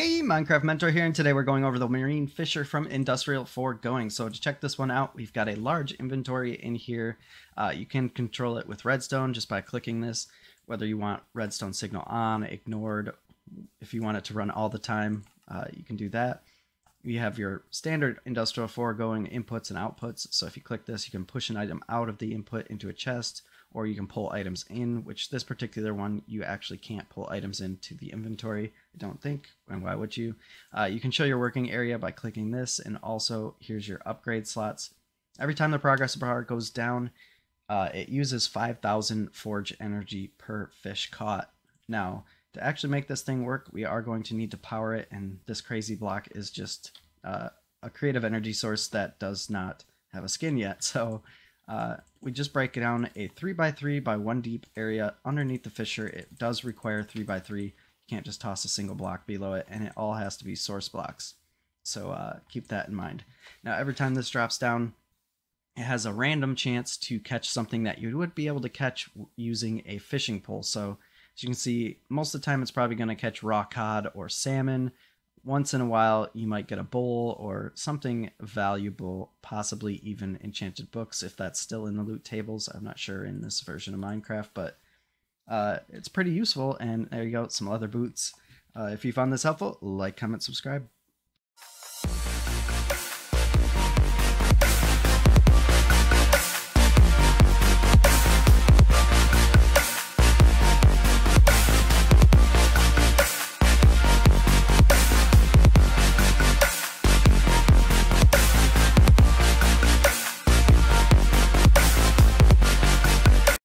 Minecraft Mentor here, and today we're going over the Marine Fisher from Industrial Foregoing. So to check this one out, we've got a large inventory in here. Uh, you can control it with redstone just by clicking this, whether you want redstone signal on, ignored, if you want it to run all the time, uh, you can do that. You have your standard Industrial Foregoing inputs and outputs. So if you click this, you can push an item out of the input into a chest, or you can pull items in, which this particular one, you actually can't pull items into the inventory, I don't think, and why would you? Uh, you can show your working area by clicking this, and also here's your upgrade slots. Every time the progress bar goes down, uh, it uses 5,000 forge energy per fish caught. Now, to actually make this thing work, we are going to need to power it, and this crazy block is just uh, a creative energy source that does not have a skin yet, so uh, we just break down a 3x3 by 1 deep area underneath the Fisher. It does require 3x3. You can't just toss a single block below it, and it all has to be source blocks. So uh, keep that in mind. Now, every time this drops down, it has a random chance to catch something that you would be able to catch using a fishing pole. So as you can see, most of the time it's probably going to catch raw cod or salmon, once in a while you might get a bowl or something valuable, possibly even enchanted books if that's still in the loot tables. I'm not sure in this version of Minecraft, but uh, it's pretty useful. And there you go, some leather boots. Uh, if you found this helpful, like, comment, subscribe.